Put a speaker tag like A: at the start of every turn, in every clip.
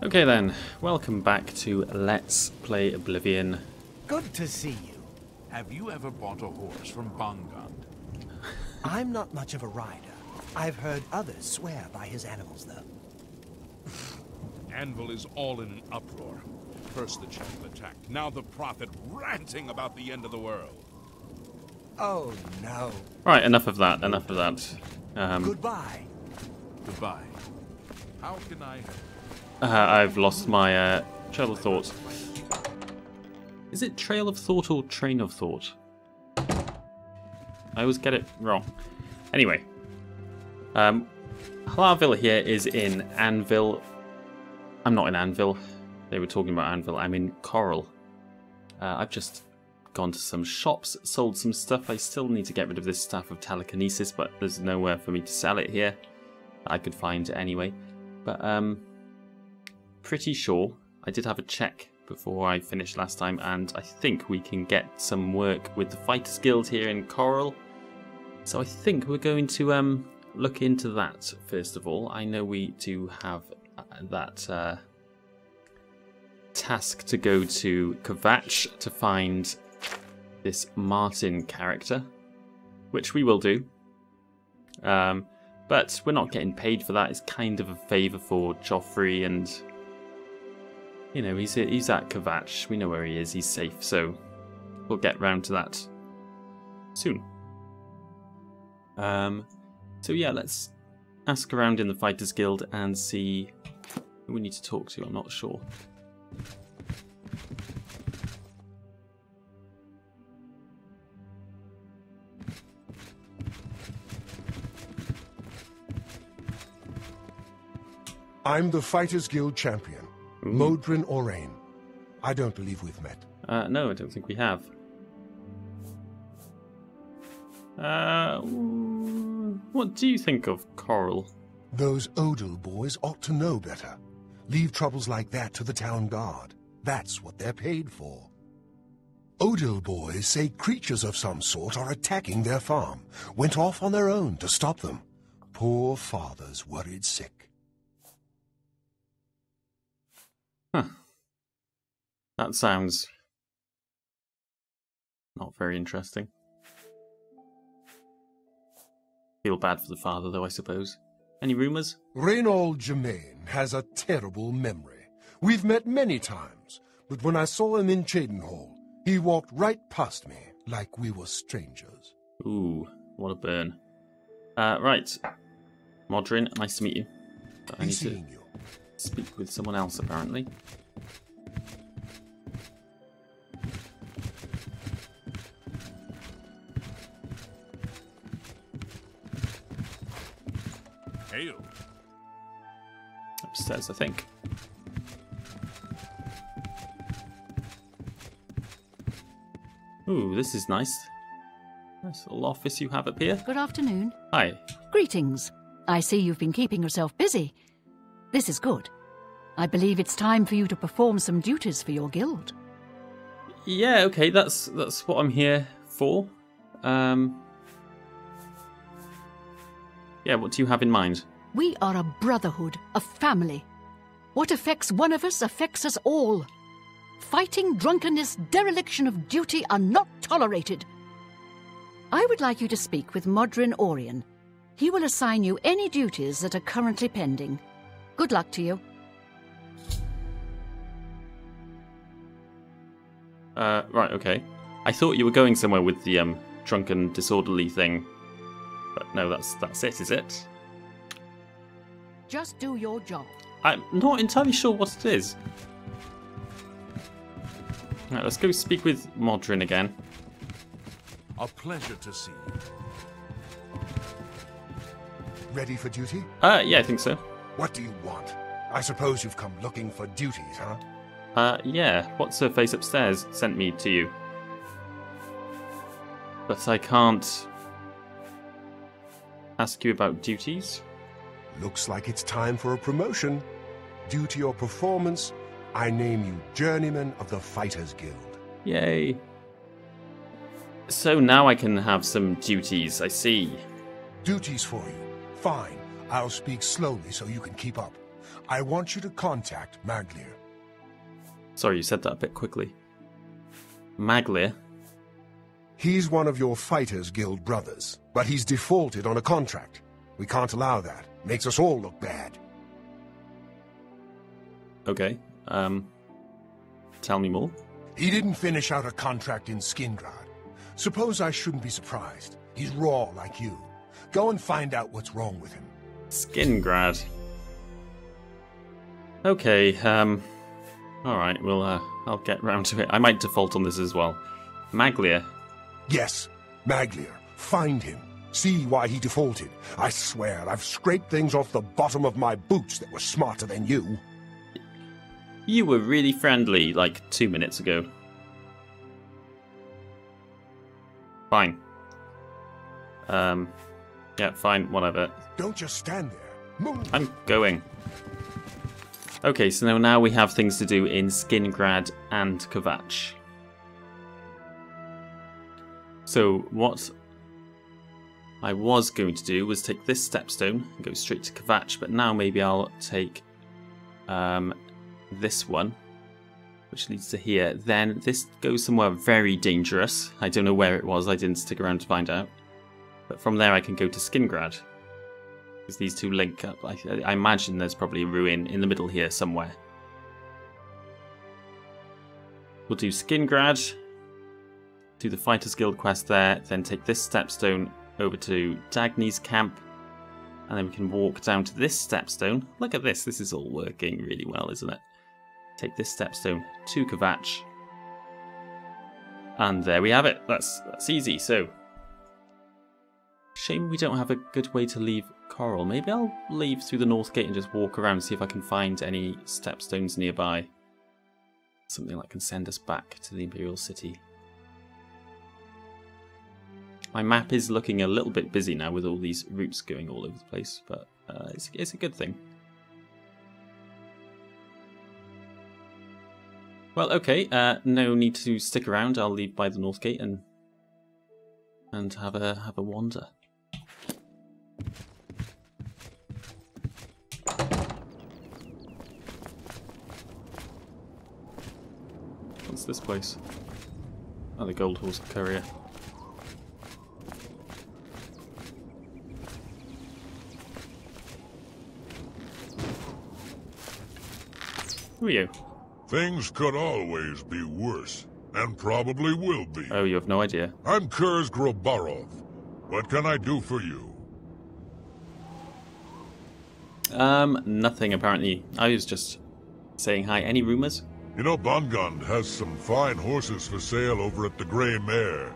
A: Okay then, welcome back to Let's Play Oblivion.
B: Good to see you.
C: Have you ever bought a horse from Bongond?
B: I'm not much of a rider. I've heard others swear by his animals, though.
C: Anvil is all in an uproar. First the chapel attacked, now the prophet ranting about the end of the world.
B: Oh, no.
A: Right, enough of that, enough of that. Um,
B: Goodbye.
C: Goodbye. How can I help?
A: Uh, I've lost my uh, trail of thought. Is it trail of thought or train of thought? I always get it wrong. Anyway, um, Halarville here is in Anvil. I'm not in Anvil. They were talking about Anvil. I'm in Chorrol. Uh, I've just gone to some shops, sold some stuff. I still need to get rid of this staff of telekinesis, but there's nowhere for me to sell it here. I could find anyway. But um, pretty sure I did have a check before I finished last time, and I think we can get some work with the Fighters Guild here in Chorrol. So I think we're going to um, look into that first of all. I know we do have uh, that uh, task to go to Kvatch to find this Martin character, which we will do. Um, but we're not getting paid for that. It's kind of a favour for Jauffre, and you know he's he's at Kvatch. We know where he is. He's safe, so we'll get round to that soon. Um, so yeah, let's ask around in the Fighters Guild and see who we need to talk to. I'm not sure.
D: I'm the Fighters Guild champion, Modryn Oreyn. I don't believe we've met.
A: Uh, no, I don't think we have. Uh, what do you think of Chorrol?
D: Those Odil boys ought to know better. Leave troubles like that to the town guard. That's what they're paid for. Odil boys say creatures of some sort are attacking their farm. Went off on their own to stop them. Poor father's worried sick.
A: Huh. That sounds not very interesting. Feel bad for the father, though, I suppose. Any rumours?
D: Reynald Jemane has a terrible memory. We've met many times, but when I saw him in Cheydinhal, he walked right past me like we were strangers.
A: Ooh, what a burn. Uh, right. Modryn, nice to meet you. But I need to
D: you.
A: Speak with someone else, apparently.
C: Hail.
A: Upstairs, I think. Ooh, this is nice. Nice little office you have up here.
E: Good afternoon.
A: Hi.
E: Greetings. I see you've been keeping yourself busy. This is good. I believe it's time for you to perform some duties for your guild.
A: Yeah, okay, that's that's what I'm here for. Um Yeah, what do you have in mind?
E: We are a brotherhood, a family. What affects one of us affects us all. Fighting, drunkenness, dereliction of duty are not tolerated. I would like you to speak with Modryn Oreyn. He will assign you any duties that are currently pending. Good luck to you.
A: Uh right, okay. I thought you were going somewhere with the um drunken disorderly thing. But no, that's that's it, is it?
E: Just do your job.
A: I'm not entirely sure what it is. Right, let's go speak with Modryn again.
C: A pleasure to see you.
D: Ready for duty?
A: Uh, yeah, I think so.
D: What do you want? I suppose you've come looking for duties, huh?
A: Uh, yeah, what's her face upstairs sent me to you. But I can't ask you about duties.
D: Looks like it's time for a promotion. Due to your performance, I name you Journeyman of the Fighters Guild.
A: Yay. So now I can have some duties, I see.
D: Duties for you. Fine. I'll speak slowly so you can keep up.
F: I want you to contact Maglir.
A: Sorry, you said that a bit quickly. Maglir?
F: He's one of your Fighters Guild brothers, but he's defaulted on a contract. We can't allow that. Makes us all look bad.
A: Okay. Um, tell me more.
F: He didn't finish out a contract in Skingrad. Suppose I shouldn't be surprised. He's raw like you. Go and find out what's wrong with him.
A: Skingrad. Okay, um... Alright, well, uh, I'll get round to it. I might default on this as well. Maglia.
F: Yes, Maglir. Find him. See why he defaulted. I swear, I've scraped things off the bottom of my boots that were smarter than you.
A: You were really friendly, like, two minutes ago. Fine. Um, yeah, fine, whatever.
F: Don't just stand there. Move!
A: I'm going. Okay, so now, now we have things to do in Skingrad and Kvatch. So what I was going to do was take this stepstone and go straight to Kvatch, but now maybe I'll take um, this one, which leads to here. Then this goes somewhere very dangerous. I don't know where it was, I didn't stick around to find out. But from there I can go to Skingrad. Because these two link up. I, I imagine there's probably a ruin in the middle here somewhere. We'll do Skingrad, do the Fighters Guild quest there, then take this stepstone over to Dagny's camp, and then we can walk down to this stepstone. Look at this, this is all working really well, isn't it? Take this stepstone to Kvatch, and there we have it. That's that's easy. So, shame we don't have a good way to leave Chorrol. Maybe I'll leave through the north gate and just walk around and see if I can find any stepstones nearby. Something that can send us back to the Imperial City. My map is looking a little bit busy now with all these routes going all over the place, but uh, it's, it's a good thing. Well, okay, uh, no need to stick around. I'll leave by the north gate and and have a have a wander. What's this place? Oh, the Gold Horse Courier. Who are you?
G: Things could always be worse, and probably will be.
A: Oh, you have no idea.
G: I'm Kurz Grobarov. What can I do for you?
A: Um, nothing apparently. I was just saying hi. Any rumors?
G: You know, Bongond has some fine horses for sale over at the Grey Mare.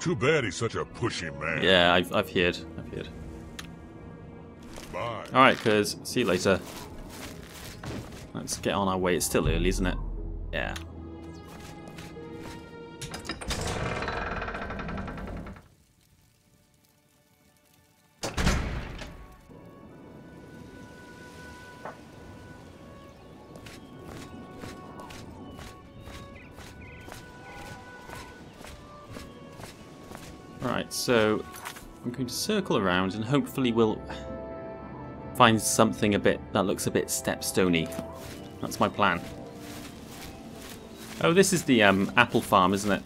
G: Too bad he's such a pushy man.
A: Yeah, I've, I've heard. I've heard.
G: Bye.
A: Alright, cuz. See you later. Let's get on our way. It's still early, isn't it? Yeah. So I'm going to circle around and hopefully we'll find something a bit that looks a bit stepstony. That's my plan. Oh, this is the um, apple farm, isn't it?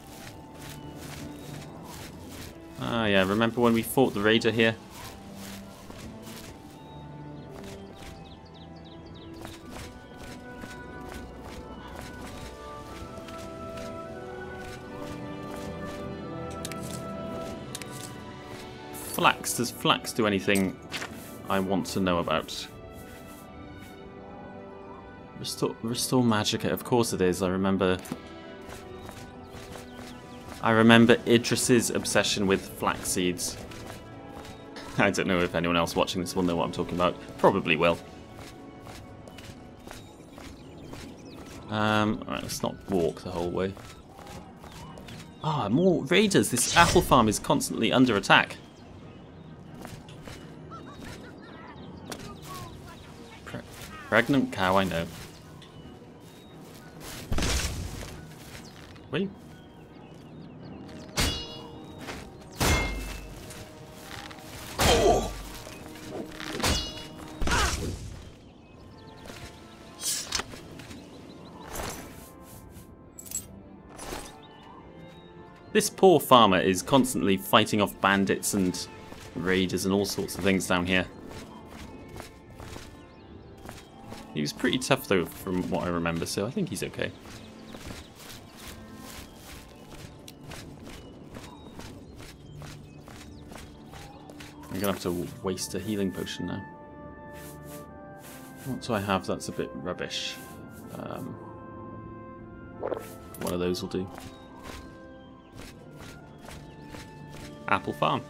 A: Ah, yeah. Remember when we fought the raider here? Does flax do anything I want to know about? Restore, restore of course it is. I remember... I remember Idris's obsession with flax seeds. I don't know if anyone else watching this will know what I'm talking about. Probably will. Um, alright, let's not walk the whole way. Ah, more raiders! This apple farm is constantly under attack. Pregnant cow, I know. Wait. This poor farmer is constantly fighting off bandits and raiders and all sorts of things down here. He was pretty tough though from what I remember, so I think he's okay. I'm gonna have to waste a healing potion now. What do I have that's a bit rubbish? Um, one of those will do. Apple Farm.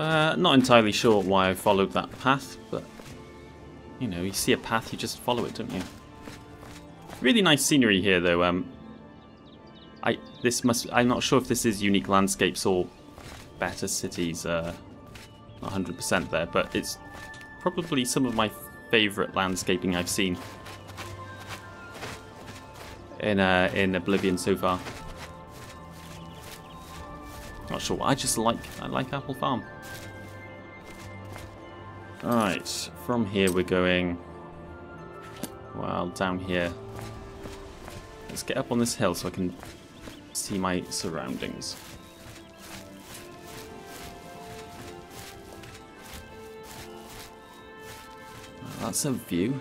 A: Uh, not entirely sure why I followed that path, but you know, you see a path, you just follow it, don't you? Really nice scenery here, though. Um, I this must. I'm not sure if this is unique landscapes or better cities. Uh, 100% there, but it's probably some of my favourite landscaping I've seen in uh, in Oblivion so far. Not sure. I just like I like Apple Farm. Alright, from here we're going, well, down here. Let's get up on this hill so I can see my surroundings. That's a view.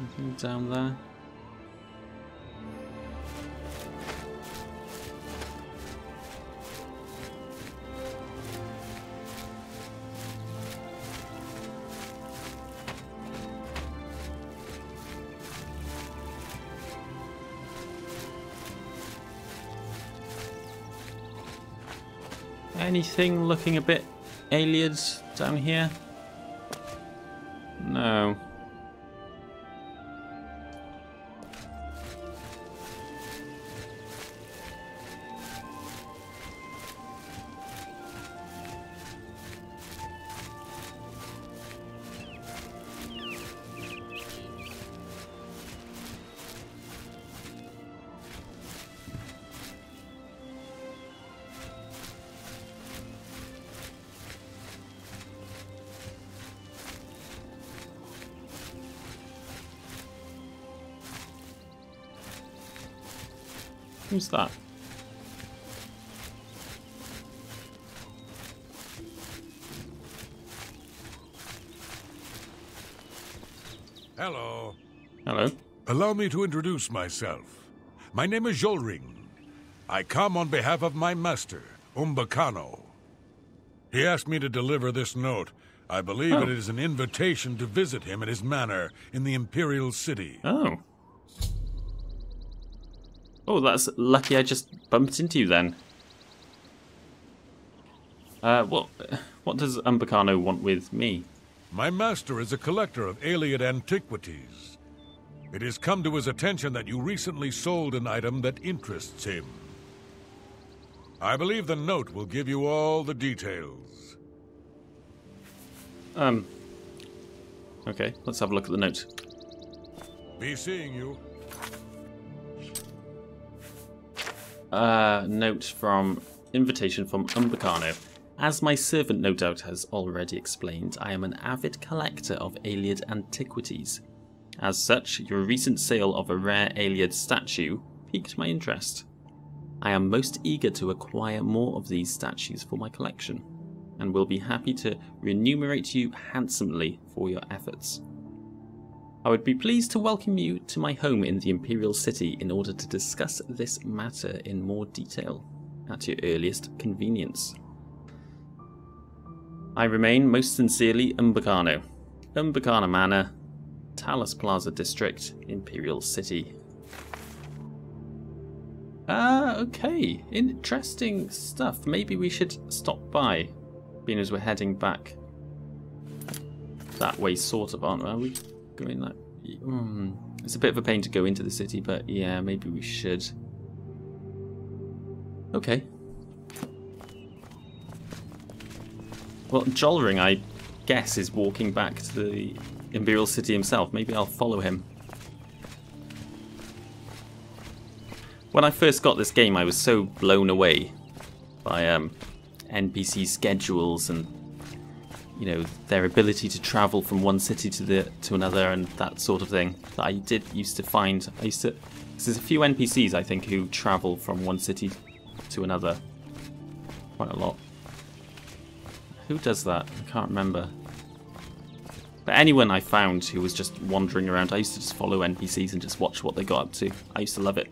A: Anything down there? Anything looking a bit alien down here? No. Who's that?
G: Hello.
A: Hello.
G: Allow me to introduce myself. My name is Jolring. I come on behalf of my master, Umbacano. He asked me to deliver this note. I believe
A: Oh.
G: it is an invitation to visit him at his manor in the Imperial City.
A: Oh. Oh, that's lucky I just bumped into you then. Uh, what, what does Umbacano want with me?
G: My master is a collector of Ayleid antiquities. It has come to his attention that you recently sold an item that interests him. I believe the note will give you all the details.
A: Um. Okay, let's have a look at the note.
G: Be seeing you.
A: Uh, note from invitation from Umbacano. As my servant no doubt has already explained, I am an avid collector of Ayleid antiquities. As such, your recent sale of a rare Ayleid statue piqued my interest. I am most eager to acquire more of these statues for my collection, and will be happy to remunerate you handsomely for your efforts. I would be pleased to welcome you to my home in the Imperial City in order to discuss this matter in more detail at your earliest convenience. I remain most sincerely Umbacano, Umbacana Manor, Talos Plaza District, Imperial City. Ah, okay. Interesting stuff. Maybe we should stop by, being as we're heading back that way, sort of, aren't we? Going that? Hmm. It's a bit of a pain to go into the city, but yeah, maybe we should. Okay. Well, Jolring, I guess, is walking back to the Imperial City himself. Maybe I'll follow him. When I first got this game, I was so blown away by um, NPC schedules and you know their ability to travel from one city to the to another and that sort of thing. That I did used to find. I used to. There's a few NPCs I think who travel from one city to another quite a lot. Who does that? I can't remember. But anyone I found who was just wandering around, I used to just follow NPCs and just watch what they got up to. I used to love it.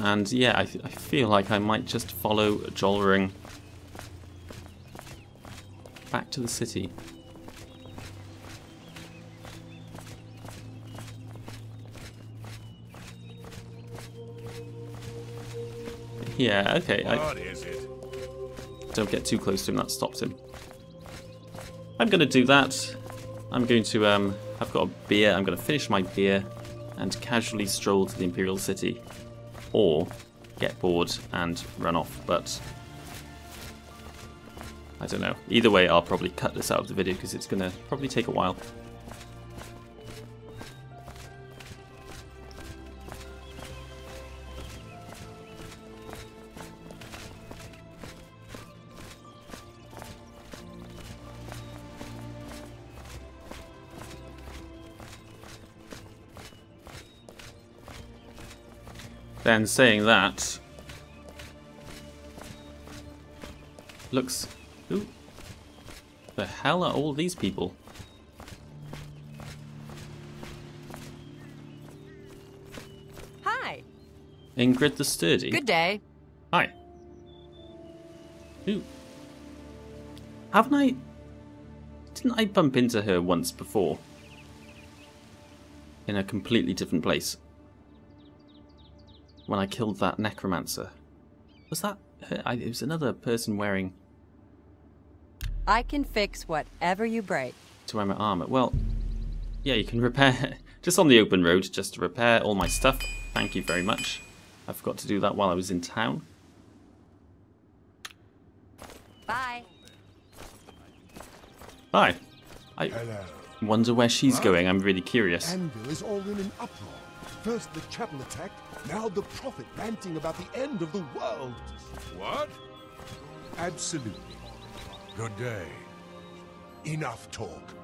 A: And yeah, I, I feel like I might just follow Jolring back to the city. Yeah, okay. I
G: What is it?
A: don't get too close to him, that stops him. I'm gonna do that. I'm going to, um, I've got a beer, I'm gonna finish my beer and casually stroll to the Imperial City. Or get bored and run off, but I don't know. Either way, I'll probably cut this out of the video because it's gonna probably take a while. Then saying that, looks. Who the hell are all these people?
H: Hi.
A: Ingrid the Sturdy.
H: Good day.
A: Hi. Who? Haven't I? Didn't I bump into her once before? In a completely different place. When I killed that necromancer. Was that her? I, it was another person wearing
H: I can fix whatever you break.
A: to wear my armor. Well, yeah, you can repair just on the open road, just to repair all my stuff. Thank you very much. I forgot to do that while I was in town.
H: Bye.
A: Hi. I
F: Hello.
A: wonder where she's going. I'm really curious.
F: Anvil is all in an uproar. First the chapel attack, now the prophet ranting about the end of the world.
G: What?
F: Absolutely.
G: Good day.
F: Enough talk.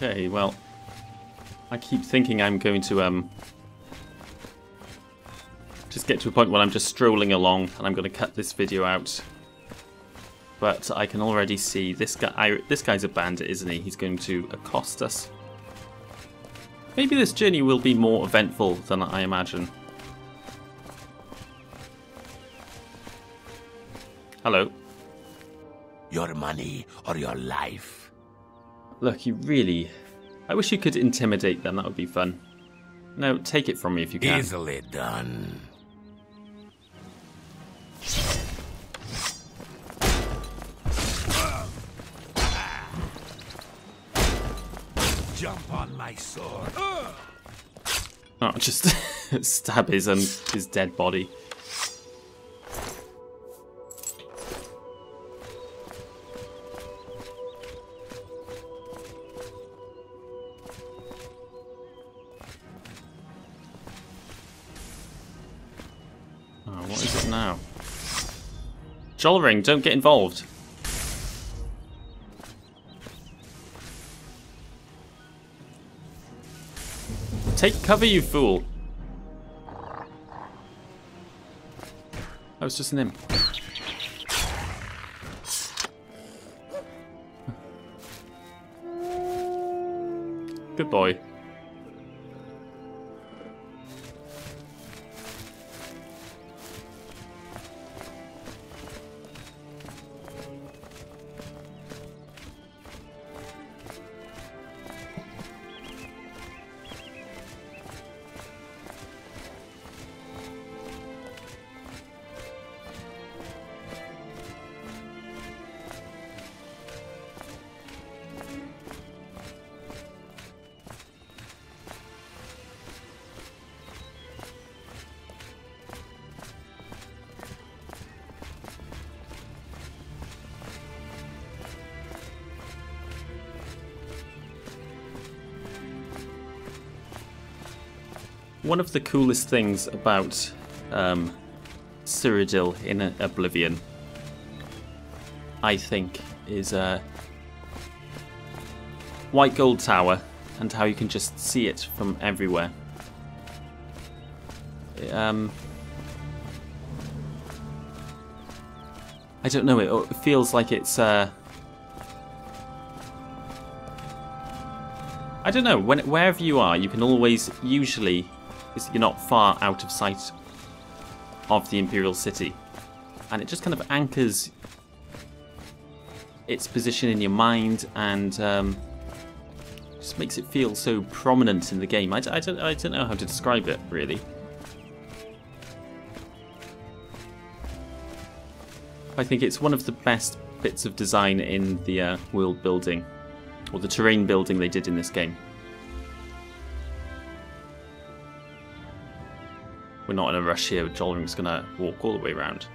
A: Okay, well, I keep thinking I'm going to um just get to a point where I'm just strolling along and I'm going to cut this video out. But I can already see this guy. I, this guy's a bandit, isn't he? He's going to accost us. Maybe this journey will be more eventful than I imagine. Hello.
C: Your money or your life.
A: Look, you really. I wish you could intimidate them. That would be fun. No, take it from me if you can.
C: Easily done. Jump on my sword.
A: Oh, just stab his um his dead body. Jolring, don't get involved. Take cover, you fool. That was just an imp. Good boy. One of the coolest things about um, Cyrodiil in Oblivion, I think, is uh, White Gold Tower and how you can just see it from everywhere. Um, I don't know. It feels like it's. Uh, I don't know. When wherever you are, you can always usually you're not far out of sight of the Imperial City, and it just kind of anchors its position in your mind and um, just makes it feel so prominent in the game. I, I, don't, I don't know how to describe it really. I think it's one of the best bits of design in the uh, world building, or the terrain building they did in this game. We're not in a rush here, Jolring's gonna walk all the way around.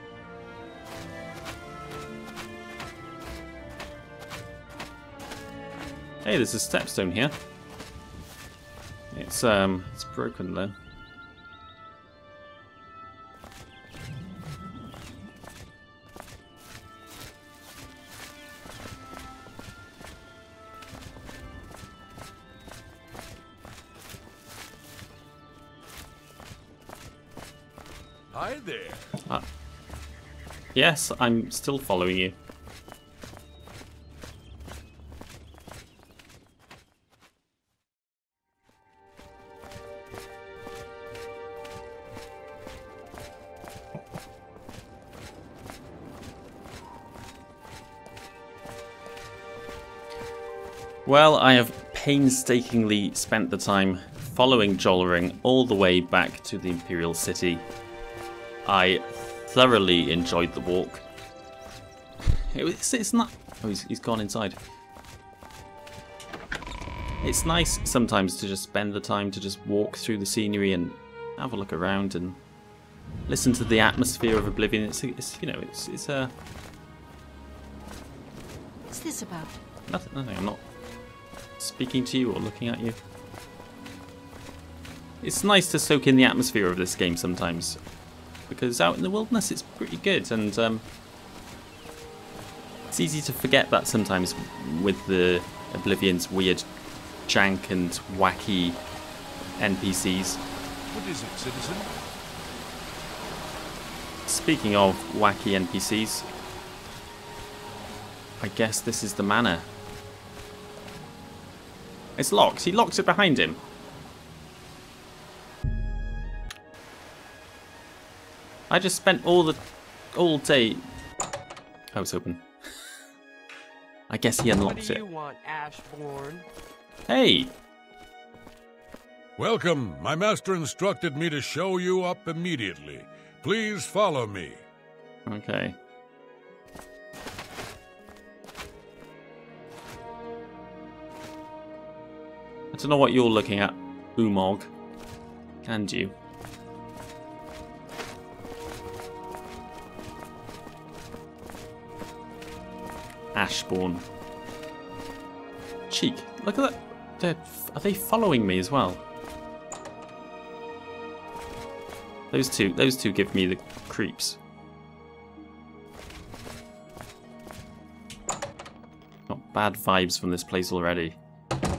A: Hey, there's a stepstone here. It's um it's broken though. Yes, I'm still following you. Well, I have painstakingly spent the time following Jolring all the way back to the Imperial City. I thoroughly enjoyed the walk. It was, it's not. Oh, he's, he's gone inside. It's nice sometimes to just spend the time to just walk through the scenery and have a look around and listen to the atmosphere of Oblivion. It's, it's you know, it's it's a. Uh,
E: What's this about?
A: Nothing. Nothing. I'm not speaking to you or looking at you. It's nice to soak in the atmosphere of this game sometimes, because out in the wilderness it's pretty good, and um, it's easy to forget that sometimes with the Oblivion's weird jank and wacky NPCs.
G: What is it, citizen?
A: Speaking of wacky NPCs, I guess this is the manor it's locked. He locks it behind him. I just spent all the all day. I was open. I guess he unlocked
I: what do
A: it.
I: want, Ashbourne?
A: Hey.
G: Welcome. My master instructed me to show you up immediately. Please follow me.
A: Okay. I don't know what you're looking at, Umog. Can you? Ashbourne. Cheek. Look at that. They're, are they following me as well? Those two, those two give me the creeps. Got bad vibes from this place already.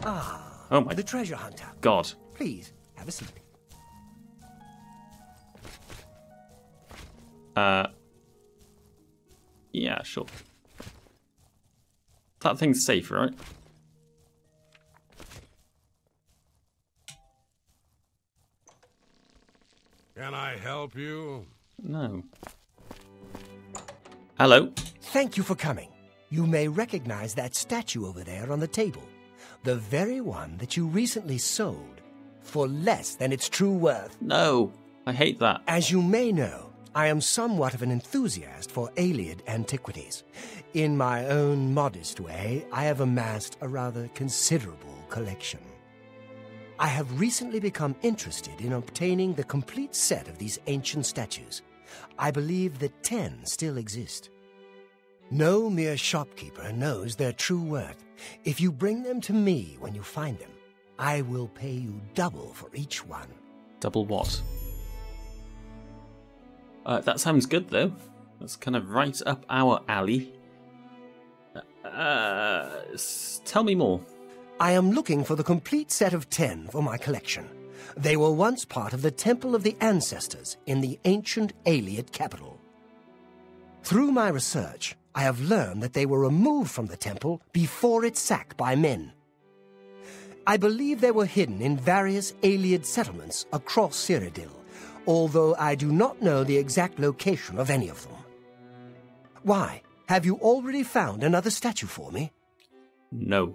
D: Ah,
A: Oh my
D: the treasure hunter.
A: god.
D: Please, have a seat.
A: Uh, yeah, sure. That thing's safe, right?
G: Can I help you?
A: No. Hello.
D: Thank you for coming. You may recognize that statue over there on the table. The very one that you recently sold for less than its true worth.
A: No. I hate that.
D: As you may know, I am somewhat of an enthusiast for Ayleid antiquities. In my own modest way, I have amassed a rather considerable collection. I have recently become interested in obtaining the complete set of these ancient statues. I believe that ten still exist. No mere shopkeeper knows their true worth. If you bring them to me when you find them, I will pay you double for each one
A: Double what? Uh, that sounds good, though. That's kind of right up our alley. Uh, tell me more.
D: I am looking for the complete set of ten for my collection. They were once part of the Temple of the Ancestors in the ancient Ayleid capital. Through my research, I have learned that they were removed from the temple before its sack by men. I believe they were hidden in various Ayleid settlements across Cyrodiil, although I do not know the exact location of any of them. Why? Have you already found another statue for me?
A: No.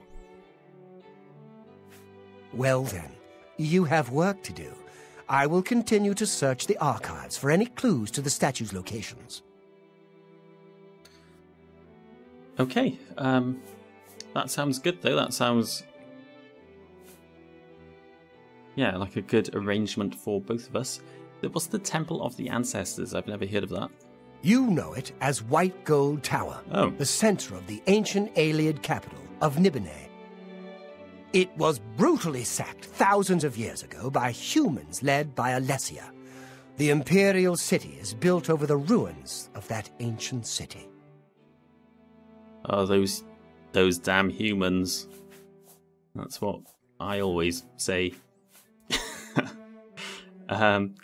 D: Well then, you have work to do. I will continue to search the archives for any clues to the statue's locations.
A: Okay. Um, that sounds good, though. That sounds. Yeah, like a good arrangement for both of us. What's the Temple of the Ancestors? I've never heard of that.
D: You know it as White Gold Tower,
A: Oh.
D: the center of the ancient Ayleid capital of Nibene. It was brutally sacked thousands of years ago by humans led by Alessia. The imperial city is built over the ruins of that ancient city.
A: Oh, those those damn humans. That's what I always say. um,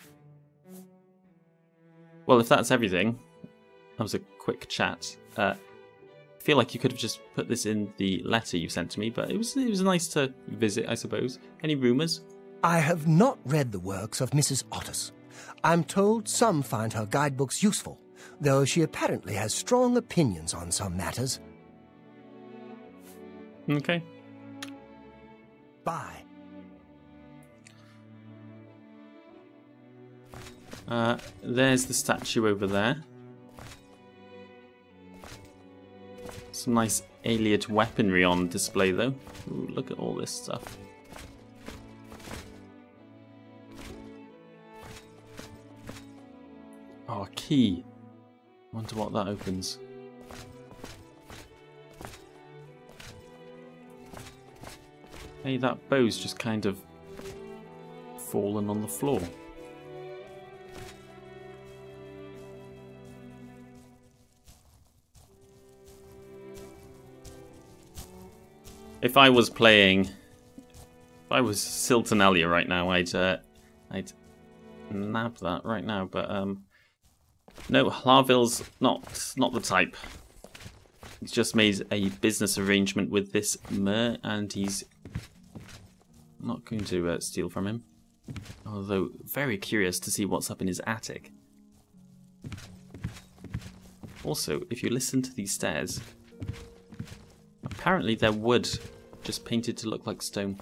A: well, if that's everything, that was a quick chat. Uh, I feel like you could have just put this in the letter you sent to me, but it was it was nice to visit, I suppose. Any rumours?
D: I have not read the works of Mrs. Ottus. I'm told some find her guidebooks useful, though she apparently has strong opinions on some matters.
A: Okay.
D: Bye.
A: Uh, there's the statue over there. Some nice alien weaponry on display, though. Ooh, look at all this stuff. Oh, key. Wonder what that opens. Hey, that bow's just kind of fallen on the floor. If I was playing, if I was Siltonalia right now, I'd uh, I'd nab that right now. But um, no, Larville's not not the type. He's just made a business arrangement with this mer, and he's not going to uh, steal from him. Although very curious to see what's up in his attic. Also, if you listen to these stairs, apparently they're wood, just painted to look like stone.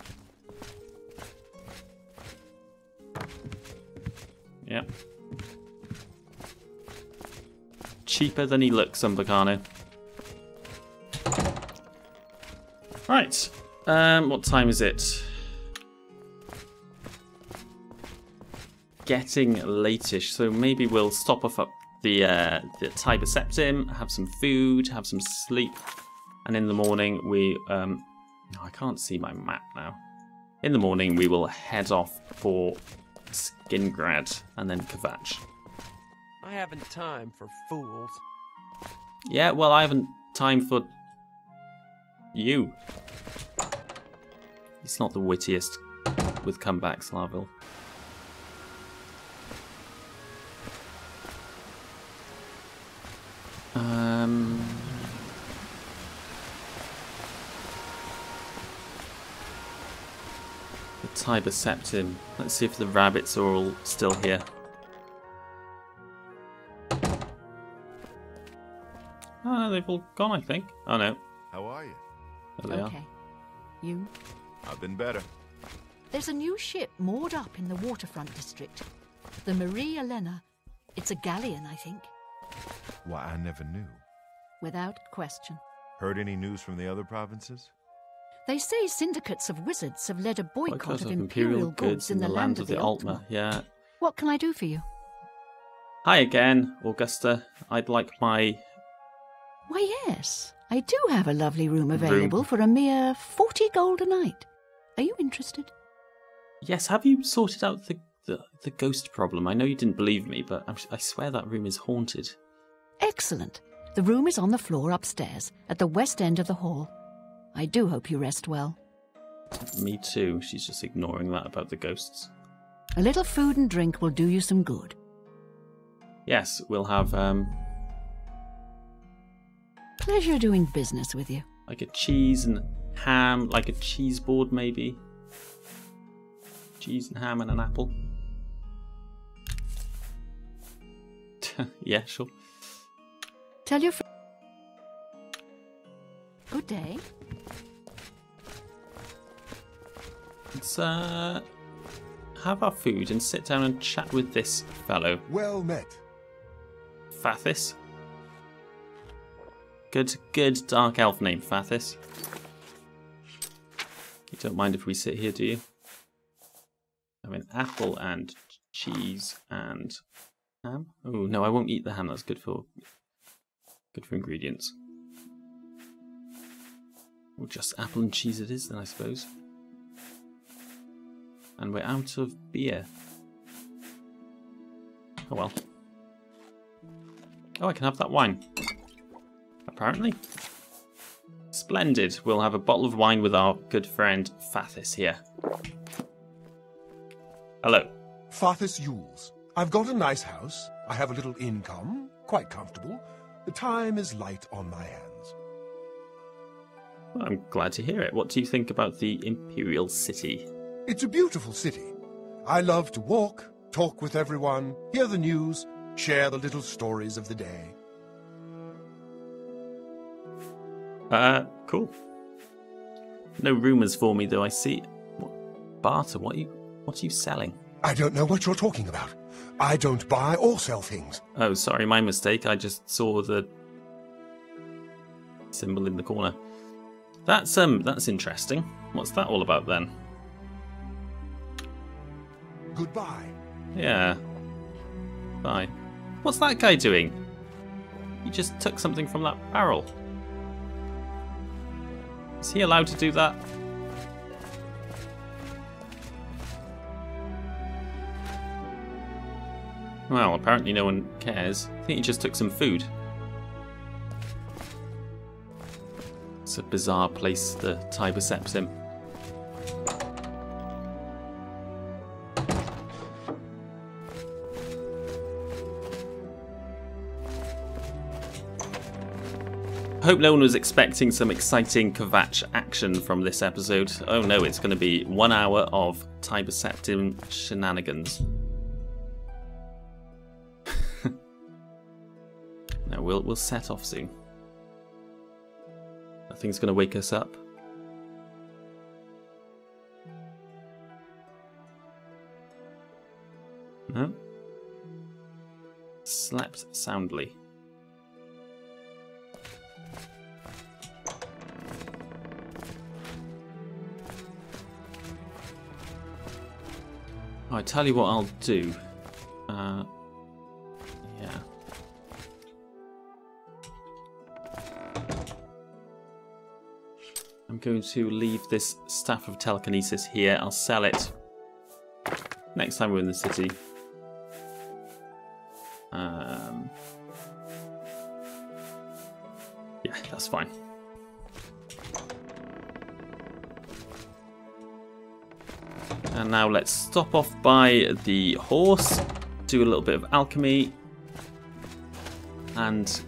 A: Yeah. Cheaper than he looks, Umbacano. Right. Um, what time is it? Getting latish, so maybe we'll stop off up the uh, the Tiber Septim, have some food, have some sleep, and in the morning we um, I can't see my map now. In the morning we will head off for Skingrad and then Kvatch.
I: I haven't time for fools.
A: Yeah, well, I haven't time for you. It's not the wittiest with comebacks, Larville. Um. Tiber Septim. Let's see if the rabbits are all still here. Oh, no, they've all gone, I think. Oh, no.
J: How are you?
A: There they are.
E: Okay. You?
J: I've been better.
E: There's a new ship moored up in the waterfront district. The Marie Elena. It's a galleon, I think.
J: Why, I never knew.
E: Without question.
J: Heard any news from the other provinces?
E: They say syndicates of wizards have led a boycott,
A: Boycott
E: of imperial goods in the land of the
A: Altmer. Yeah.
E: What can I do for you?
A: Hi again, Augusta. I'd like my.
E: Why, yes. I do have a lovely room available for a mere 40 gold a night. Are you interested?
A: Yes, have you sorted out the the the ghost problem. I know you didn't believe me, but I'm, I swear that room is haunted.
E: Excellent. The room is on the floor upstairs, at the west end of the hall. I do hope you rest well.
A: Me too. She's just ignoring that about the ghosts.
E: A little food and drink will do you some good.
A: Yes, we'll have um
E: Pleasure doing business with you.
A: like a cheese and ham, like a cheese board maybe. Cheese and ham and an apple. yeah, sure.
E: Tell your friend. Good day.
A: Let's uh have our food and sit down and chat with this fellow,
F: Well met.
A: Fathis. Good, good dark elf name, Fathis. You don't mind if we sit here, do you? I mean, apple and cheese and ham. Oh no, I won't eat the ham. That's good for good for ingredients. Well, just apple and cheese it is then, I suppose. And we're out of beer. Oh well. Oh, I can have that wine. Apparently. Splendid. We'll have a bottle of wine with our good friend Fathis here. Hello.
F: Fathis Ules. I've got a nice house. I have a little income, quite comfortable. The time is light on my hands.
A: Well, I'm glad to hear it. What do you think about the Imperial City?
F: It's a beautiful city. I love to walk, talk with everyone, hear the news, share the little stories of the day.
A: Uh, cool. No rumours for me, though. I see. What, barter. What are you? What are you selling?
F: I don't know what you're talking about. I don't buy or sell things.
A: Oh, sorry, my mistake. I just saw the symbol in the corner. That's um, that's interesting. What's that all about then?
F: Goodbye.
A: Yeah. Bye. What's that guy doing? He just took something from that barrel. Is he allowed to do that? Well, apparently no one cares. I think he just took some food. It's a bizarre place, the Tiber Septim. I hope no one was expecting some exciting Kvatch action from this episode. Oh no, it's going to be one hour of Tiber Septim shenanigans. no, we'll we'll set off soon. Nothing's going to wake us up. No. Slept soundly. I tell you what I'll do. Uh, yeah. I'm going to leave this staff of telekinesis here. I'll sell it next time we're in the city. Um, yeah, that's fine. And now let's stop off by the horse, do a little bit of alchemy, and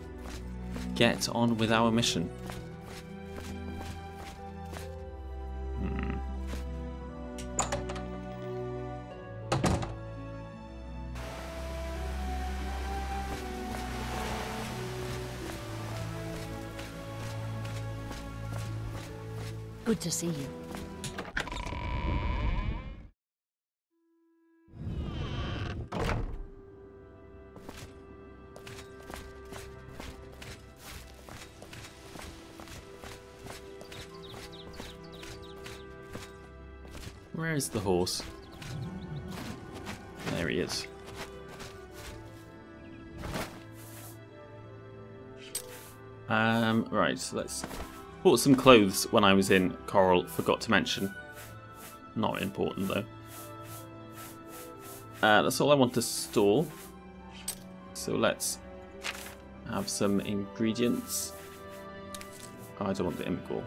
A: get on with our mission.
E: Good to see you.
A: Where is the horse? There he is. Um, right, so let's... Bought some clothes when I was in Chorrol, forgot to mention. Not important though. Uh, that's all I want to store. So let's have some ingredients. Oh, I don't want the immigrant.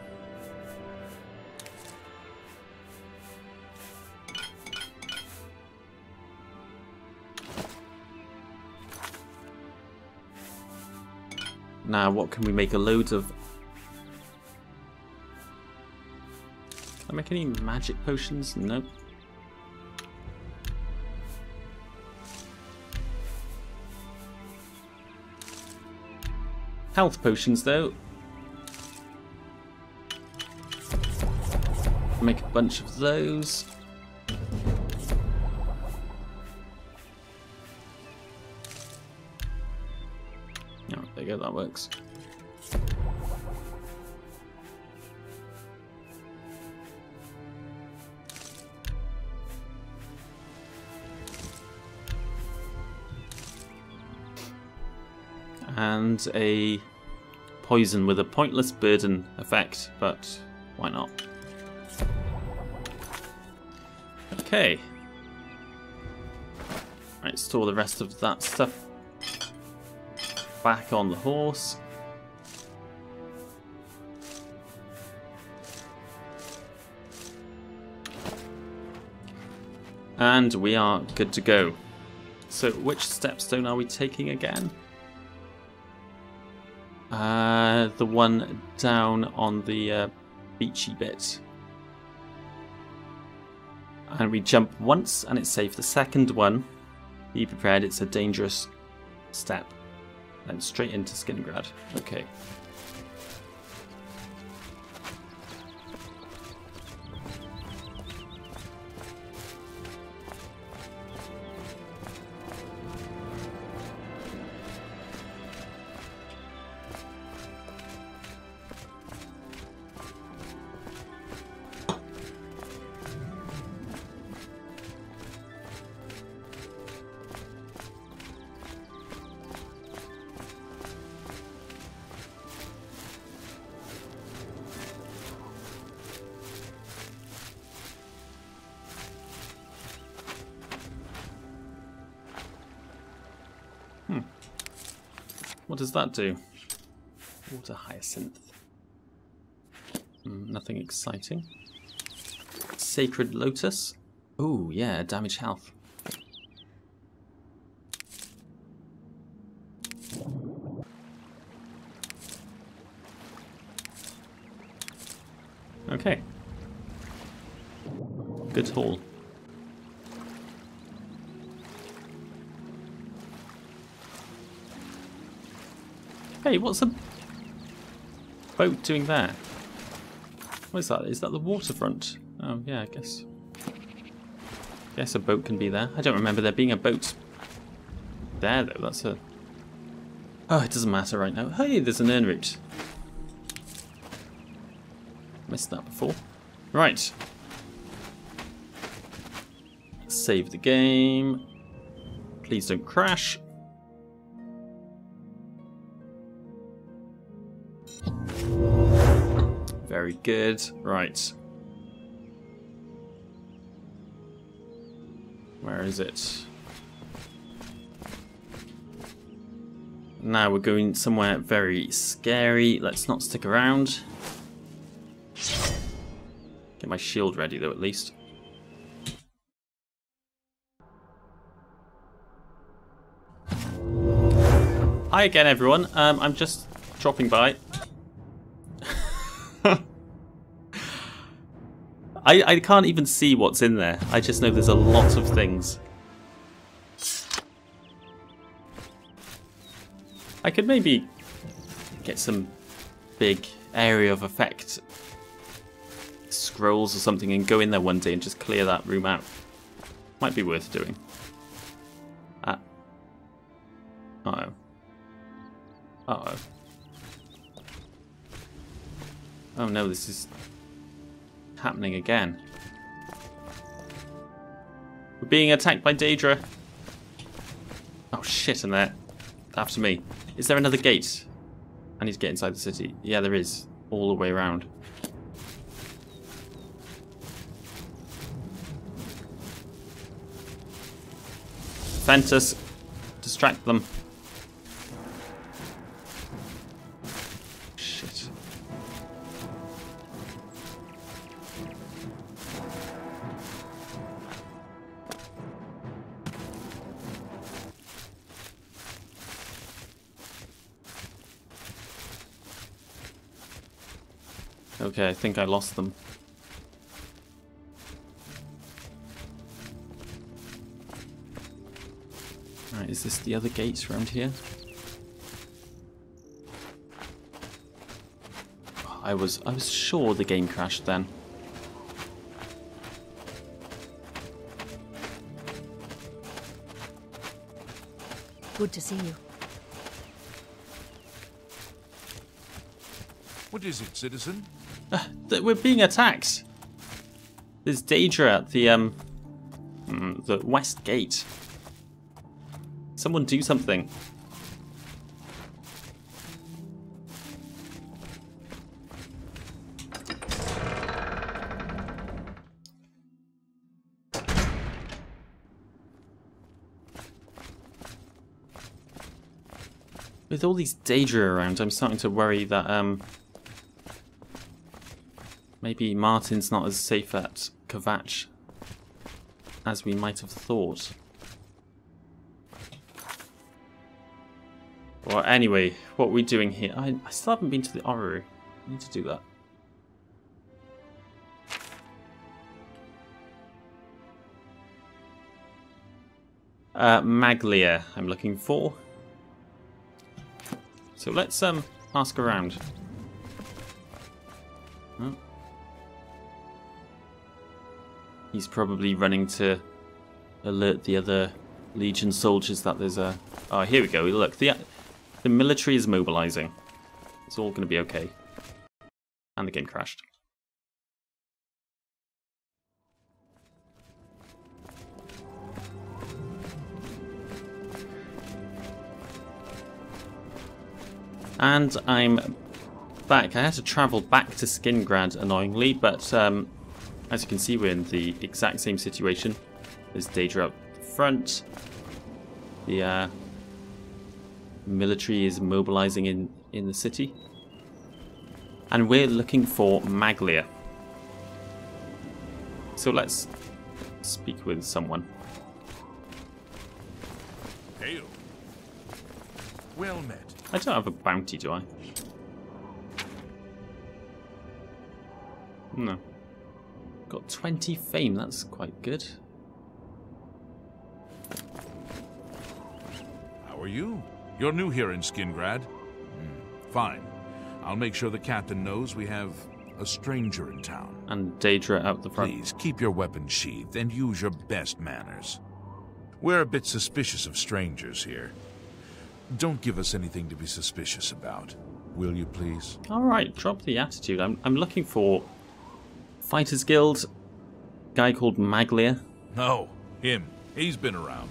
A: Now, what can we make a load of? Can I make any magic potions? Nope. Health potions, though. Make a bunch of those. Works. And a poison with a pointless burden effect, but why not? Okay. Right, store the rest of that stuff back on the horse. And we are good to go. So which stepstone are we taking again? Uh, the one down on the uh, beachy bit. And we jump once and it's safe. The second one, be prepared, it's a dangerous step. Then straight into Skingrad. Okay. That do? Water hyacinth. Mm, nothing exciting. Sacred lotus. Oh yeah, damage health. What's the boat doing there? What is that? Is that the waterfront? Oh, yeah, I guess. Guess a boat can be there. I don't remember there being a boat there, though. That's a... Oh, it doesn't matter right now. Hey, there's an Nirnroot. Missed that before. Right. Save the game. Please don't crash. Very good. Right. Where is it? Now we're going somewhere very scary. Let's not stick around. Get my shield ready though at least. Hi again everyone. Um, I'm just dropping by. I, I can't even see what's in there. I just know there's a lot of things. I could maybe get some big area of effect scrolls or something and go in there one day and just clear that room out. Might be worth doing. Uh, uh oh. Uh oh. Oh no, this is happening again. We're being attacked by Daedra. Oh shit, in there. After me. Is there another gate? I need to get inside the city. Yeah, there is. All the way around. Fentus, distract them. Okay, I think I lost them. Right, is this the other gates around here? I was I was sure the game crashed then.
E: Good to see you.
C: What is it, citizen?
A: Th- We're being attacked. There's Daedra at the um mm, the west gate. Someone do something. With all these Daedra around, I'm starting to worry that um maybe Martin's not as safe at Kvatch as we might have thought. Well, anyway, what are we doing here? I, I still haven't been to the Orrery. Need to do that. Uh, Maglir, I'm looking for. So let's um ask around. He's probably running to alert the other Legion soldiers that there's a. Oh, here we go. Look, the the military is mobilizing. It's all going to be okay. And the game crashed. And I'm back. I had to travel back to Skingrad annoyingly, but um, as you can see, we're in the exact same situation. There's Daedra up front. The uh, military is mobilizing in, in the city. And we're looking for Maglir. So let's speak with someone.
C: Hail. Well met.
A: I don't have a bounty, do I? No. Got 20 fame, that's quite good.
C: How are you? You're new here in Skingrad? Hmm, Fine. I'll make sure the captain knows we have a stranger in town.
A: And Daedra out the front.
C: Please keep your weapon sheathed and use your best manners. We're a bit suspicious of strangers here. Don't give us anything to be suspicious about. Will you please?
A: Alright, drop the attitude. I'm, I'm looking for Fighters Guild, guy called Maglir.
C: No, him. He's been around.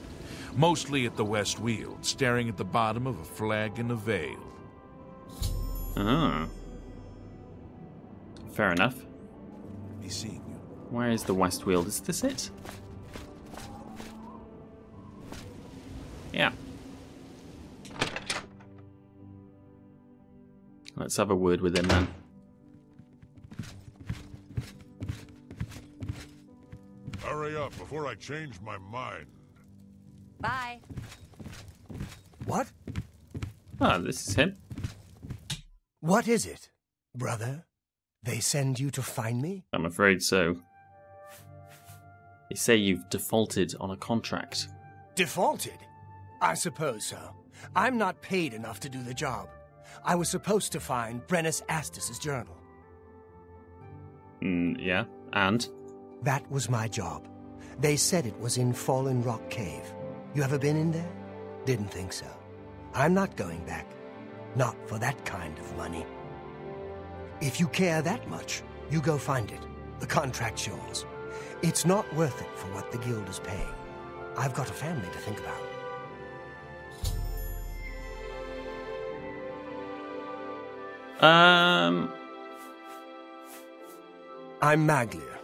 C: Mostly at the West Weald, staring at the bottom of a flag in a veil.
A: Ah. Fair enough.
C: Be seeing you.
A: Where is the West Weald? Is this it? Yeah. Let's have a word with him then.
G: Up before I change my mind.
H: Bye.
D: What?
A: Ah, this is him.
D: What is it, brother? They send you to find me?
A: I'm afraid so. They say you've defaulted on a contract.
D: Defaulted? I suppose so. I'm not paid enough to do the job. I was supposed to find Brenus Astis's journal.
A: Mm, yeah, and?
D: That was my job. They said it was in Fallen Rock Cave. You ever been in there? Didn't think so. I'm not going back. Not for that kind of money. If you care that much, you go find it. The contract's yours. It's not worth it for what the guild is paying. I've got a family to think about.
A: Um,
D: I'm Maglir.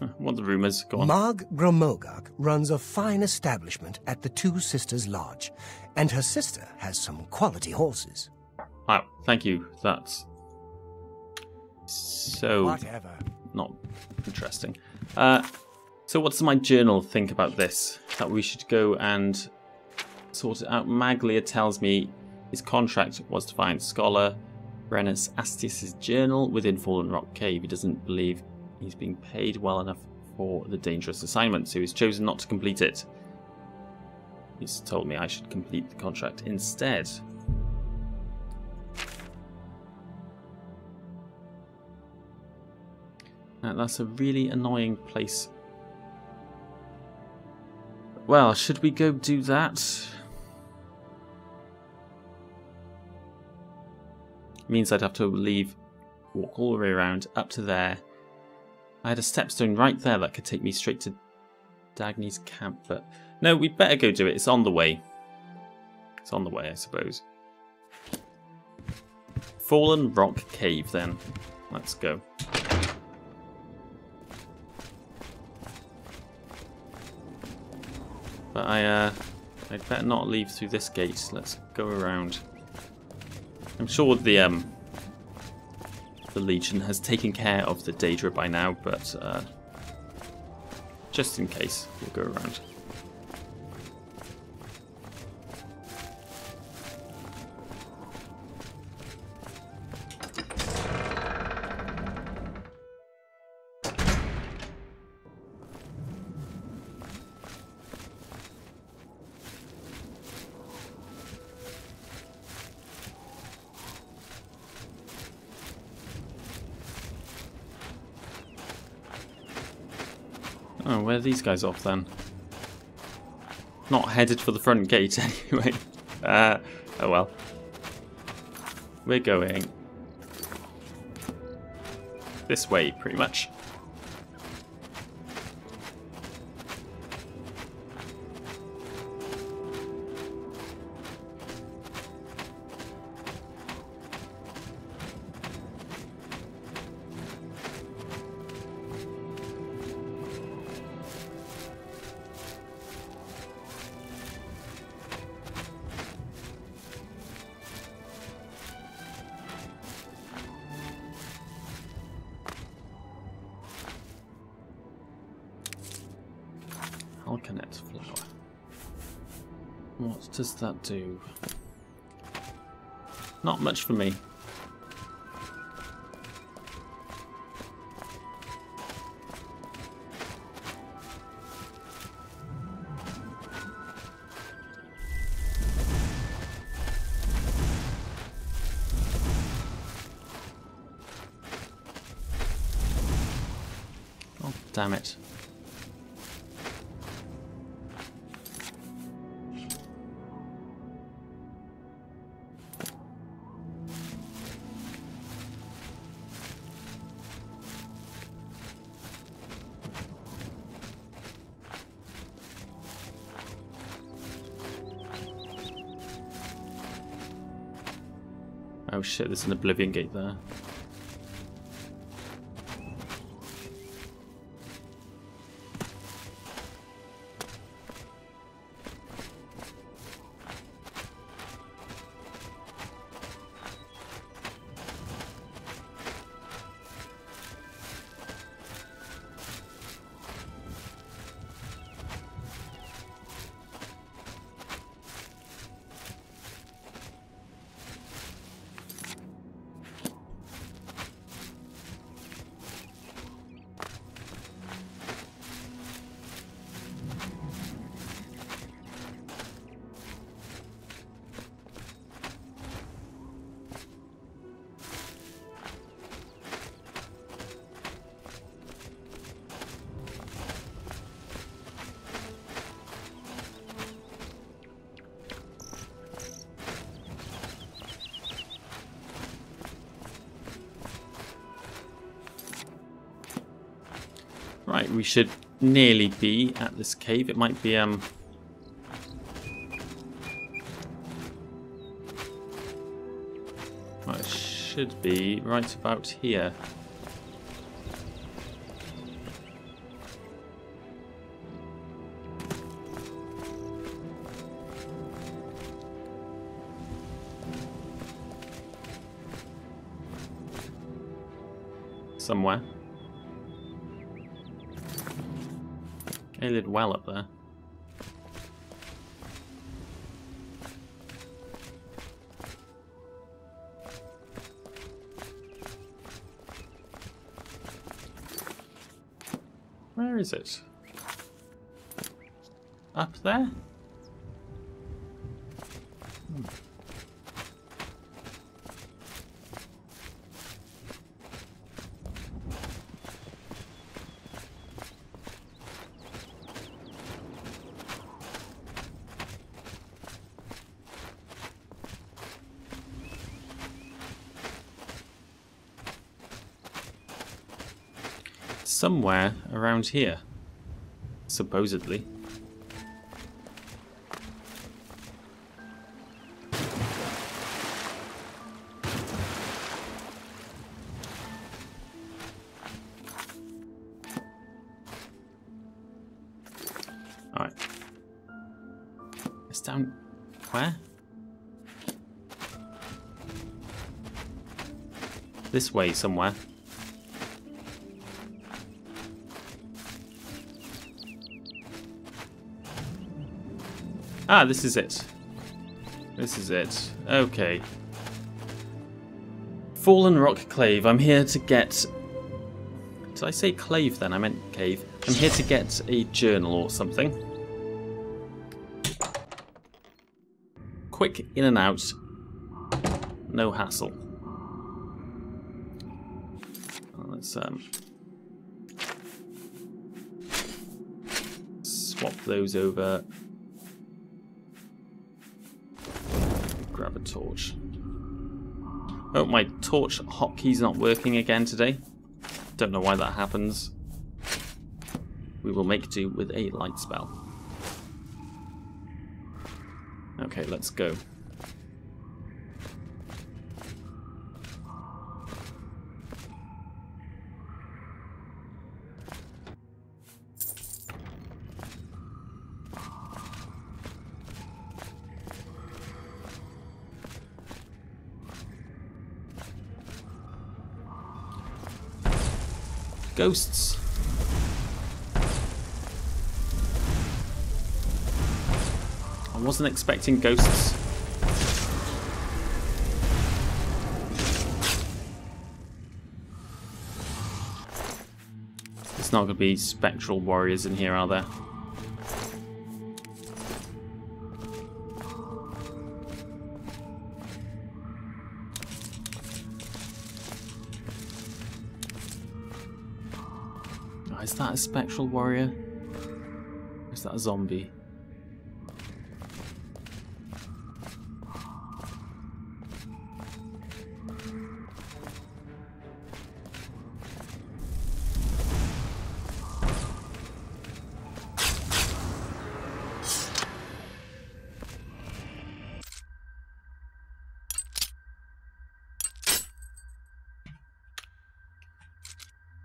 A: What the rumours? Go on.
D: Mog gra-Mogakh runs a fine establishment at the Two Sisters Lodge, and her sister has some quality horses.
A: Wow, thank you. That's so
D: Whatever.
A: not interesting. Uh, so, what does my journal think about this? That we should go and sort it out. Maglir tells me his contract was to find Scholar. Brenus Astis' journal within Fallen Rock Cave. He doesn't believe he's being paid well enough for the dangerous assignment, so he's chosen not to complete it. He's told me I should complete the contract instead. Now, that's a really annoying place. Well, should we go do that? Means I'd have to leave, walk all the way around up to there. I had a stepstone right there that could take me straight to Dagny's camp, but no, we'd better go do it. It's on the way. It's on the way, I suppose. Fallen Rock Cave, then. Let's go. But I, uh, I'd better not leave through this gate. Let's go around. I'm sure the, um, the Legion has taken care of the Daedra by now, but, uh, just in case, we'll go around. These guys off then? Not headed for the front gate anyway. Uh, oh well. We're going this way, pretty much. Flower. What does that do? Not much for me. Oh, damn it. Shit, there's an Oblivion Gate there. Right, we should nearly be at this cave. It might be um well, it should be right about here. Somewhere. Ayleid well up there. Where is it? Up there? Hmm. Somewhere around here. Supposedly. Alright. It's down... where? This way somewhere. Ah, this is it. This is it. Okay. Fallen Rock Clave. I'm here to get... Did I say clave then? I meant cave. I'm here to get a journal or something. Quick in and out. No hassle. Let's um, swap those over. Grab a torch. Oh, my torch hotkey's not working again today. Don't know why that happens. We will make do with a light spell. Okay, let's go. Ghosts. I wasn't expecting ghosts. It's not going to be spectral warriors in here, are there? Spectral warrior? Or is that a zombie?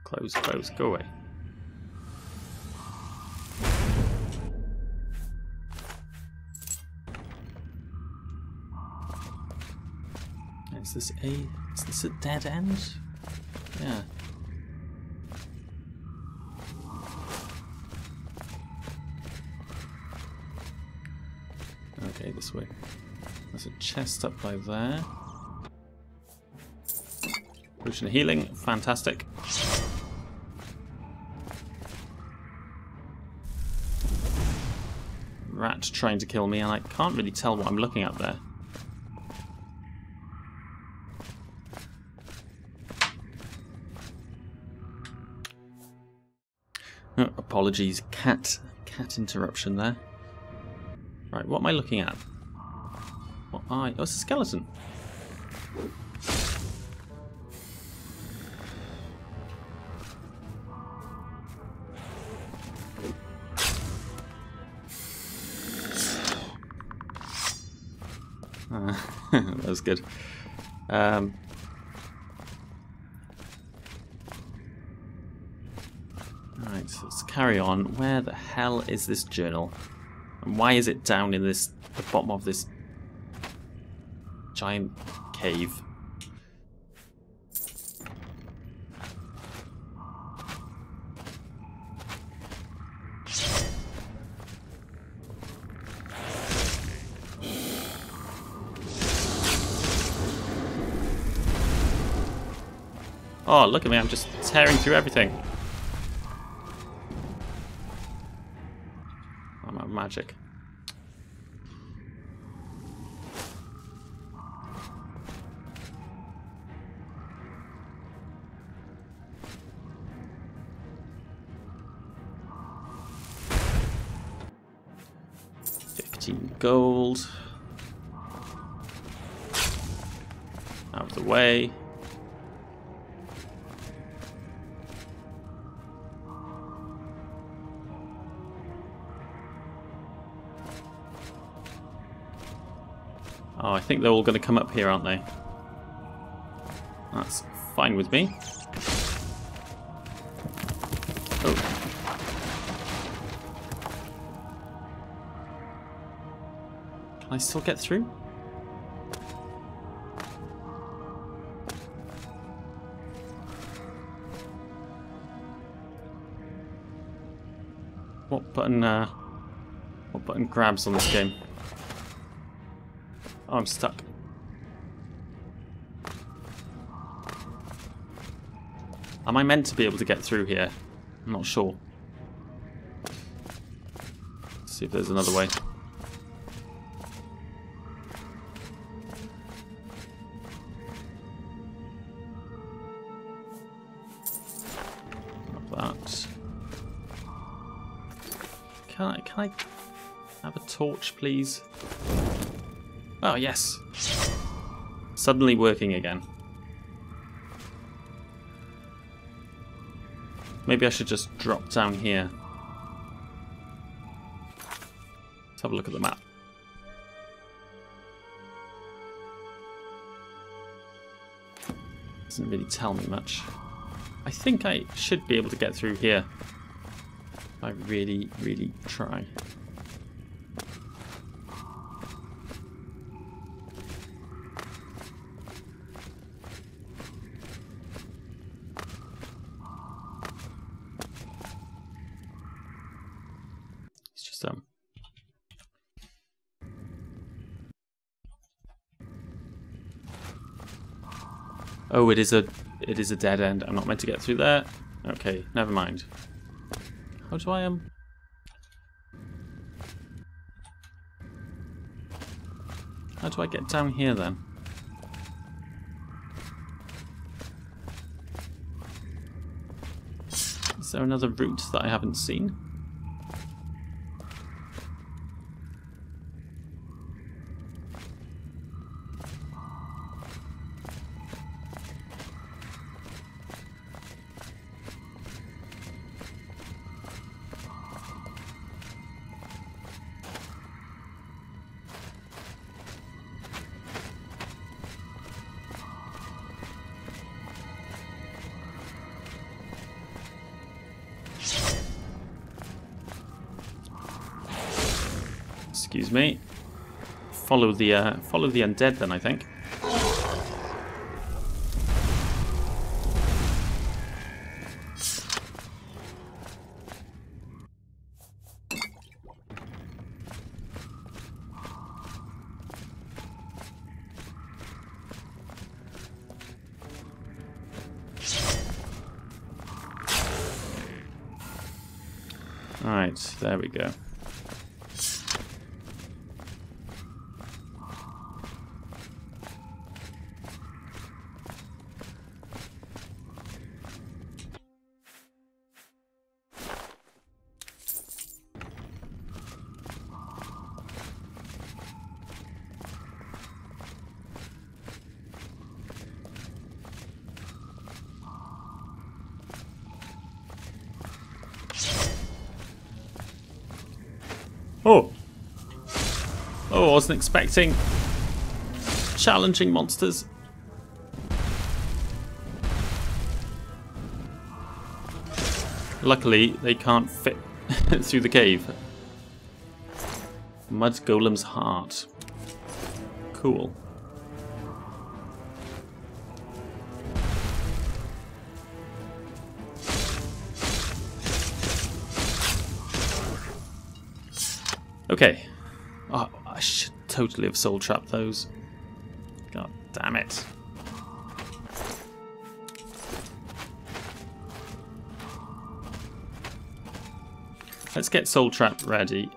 A: Close, close, go away. Is this a is this a dead end? Yeah. Okay, this way. There's a chest up by there. Potion healing, fantastic. Rat trying to kill me, and I can't really tell what I'm looking at there. Apologies, cat cat interruption there. Right, what am I looking at? What I oh, it's a skeleton. Uh, that was good. Um, carry on. Where the hell is this journal? And why is it down in this the bottom of this giant cave? Oh, look at me, I'm just tearing through everything. Magic. Fifteen gold. Out of the way. Oh, I think they're all going to come up here, aren't they? That's fine with me. Oh. Can I still get through? What button, uh, what button grabs on this game? Oh, I'm stuck. Am I meant to be able to get through here? I'm not sure. Let's see if there's another way. Not that. Can I, can I have a torch, please? Oh, yes. Suddenly working again. Maybe I should just drop down here. Let's have a look at the map. Doesn't really tell me much. I think I should be able to get through here. I really, really try. It's just um Oh, it is a it is a dead end. I'm not meant to get through there. Okay, never mind. How do I um How do I get down here then? Is there another route that I haven't seen? Follow the uh, follow the undead then, I think. Alright, there we go. Wasn't expecting challenging monsters. Luckily, they can't fit through the cave. Mud Golem's heart. Cool. Okay totally have soul trapped those. God damn it. Let's get Soul Trap ready.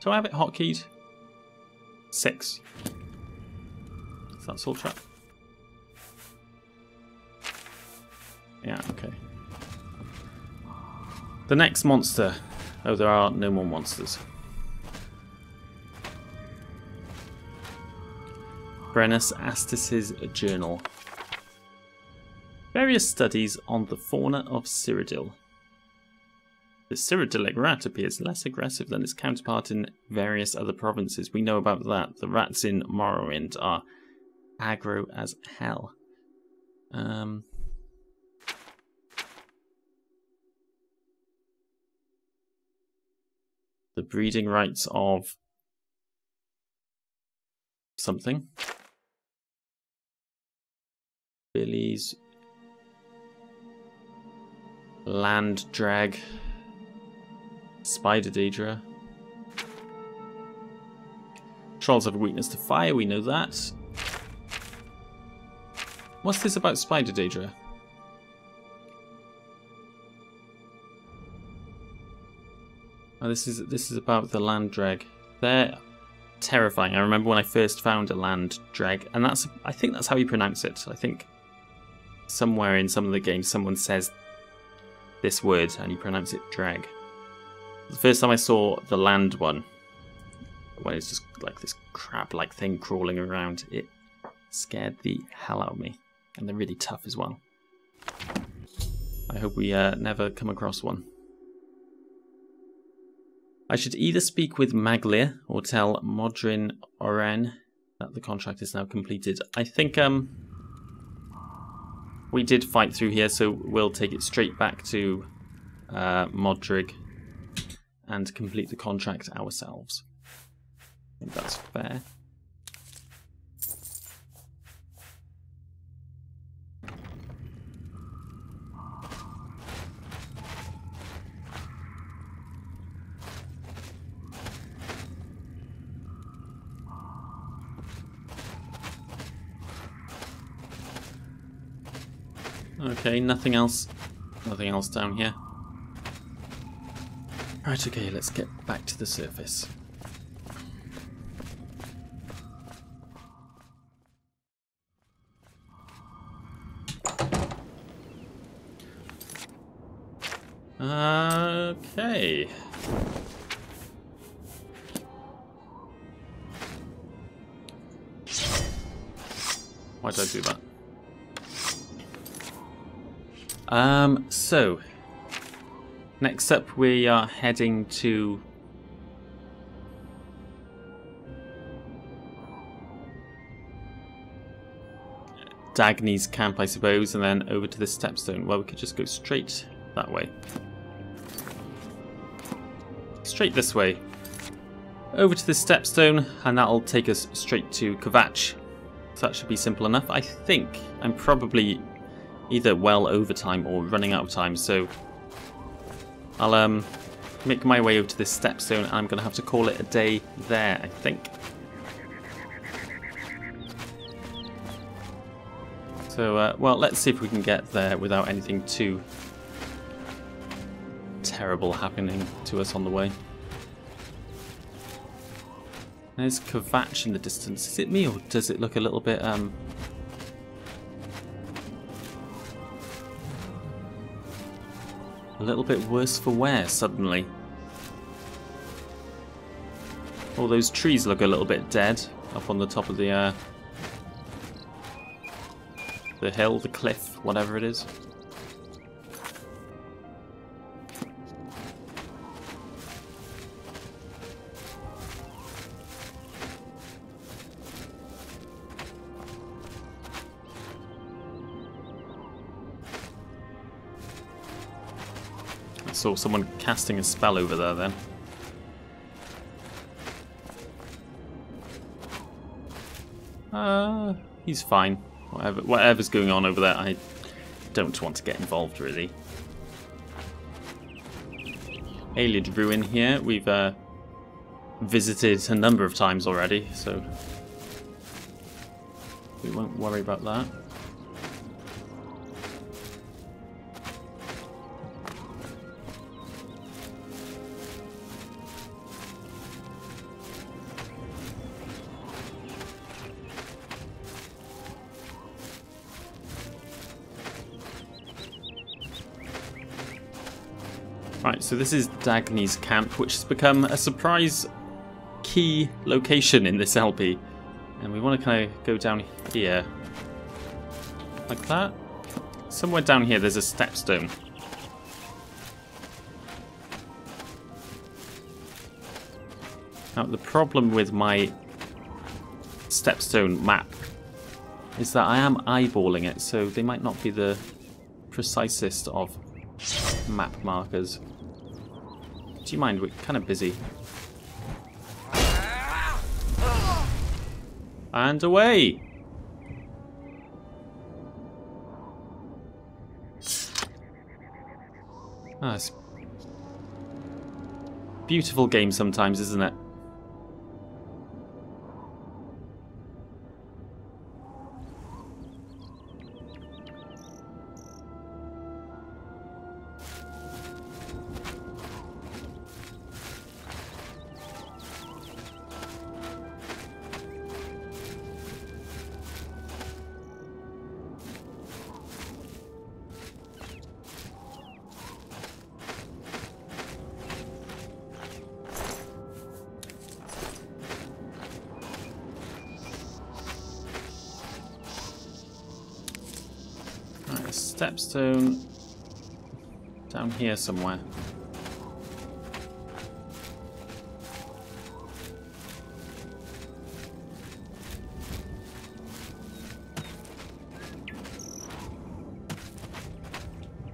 A: Do I have it hotkeyed? Six. Is that Soul Trap? Yeah, okay. The next monster. Oh, there are no more monsters. Brenus Astis's journal. Various studies on the fauna of Cyrodiil. The Cyrodiilic rat appears less aggressive than its counterpart in various other provinces. We know about that. The rats in Morrowind are aggro as hell. Um, the breeding rights of something. Billy's land dreugh spider daedra. Trolls have a weakness to fire, we know that. What's this about spider daedra? Oh, this is this is about the land dreugh. They're terrifying. I remember when I first found a land dreugh, and that's I think that's how you pronounce it. I think somewhere in some of the games someone says this word and you pronounce it drag. The first time I saw the land one, when it's just like this crab-like thing crawling around, it scared the hell out of me, and they're really tough as well. I hope we uh, never come across one. I should either speak with Maglir or tell Modryn Oreyn that the contract is now completed. I think um we did fight through here, so we'll take it straight back to uh, Modryn and complete the contract ourselves. I think that's fair. Okay, nothing else. Nothing else down here. Right, okay, let's get back to the surface. Okay. Why did I do that? Um, so, next up we are heading to Dagny's camp, I suppose, and then over to the stepstone. Well, we could just go straight that way. Straight this way. Over to the stepstone, and that'll take us straight to Kvatch. So that should be simple enough. I think I'm probably either well over time or running out of time, so I'll um make my way over to this stepstone and I'm going to have to call it a day there, I think. So, uh, well, let's see if we can get there without anything too terrible happening to us on the way. There's Kvatch in the distance. Is it me or does it look a little bit um, a little bit worse for wear suddenly. All those trees look a little bit dead up on the top of the uh, the hill, the cliff, whatever it is. Saw someone casting a spell over there then. Uh, he's fine. Whatever, whatever's going on over there, I don't want to get involved really. Ayleid Ruin here, we've uh, visited a number of times already, so we won't worry about that. So this is Dagny's camp, which has become a surprise key location in this LP. And we want to kind of go down here. Like that. Somewhere down here there's a stepstone. Now the problem with my stepstone map is that I am eyeballing it, so they might not be the precisest of map markers. You mind? We're kind of busy. And away! Ah, beautiful game sometimes, isn't it? Stepstone down here somewhere.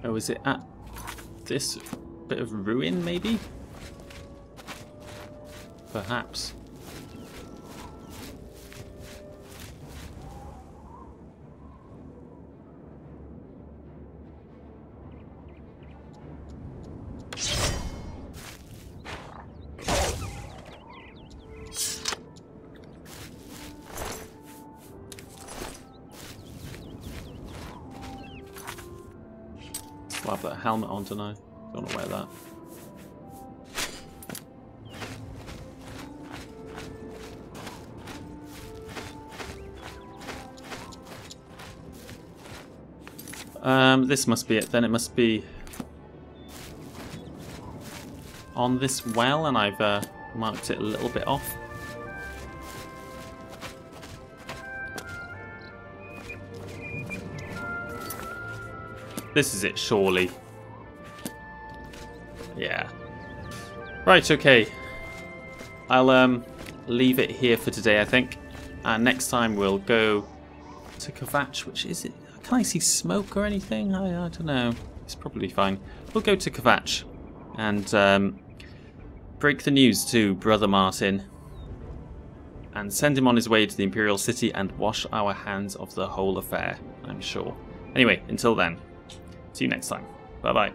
A: Oh, is it at this bit of ruin, maybe? Perhaps. On, don't I? Don't to wear that. Um, this must be it. Then it must be on this well, and I've uh, marked it a little bit off. This is it, surely. Right, okay. I'll um leave it here for today, I think. And next time we'll go to Kvatch, which is it? Can I see smoke or anything? I, I don't know. It's probably fine. We'll go to Kvatch and um, break the news to Brother Martin and send him on his way to the Imperial City and wash our hands of the whole affair, I'm sure. Anyway, until then, see you next time. Bye bye.